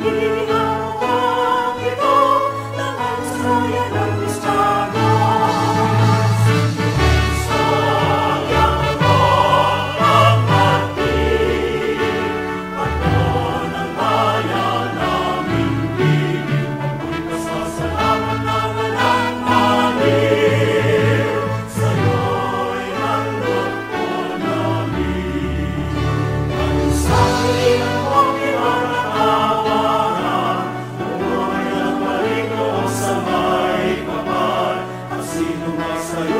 Domina, Domina, Domina, Domina, Domina, Senhor.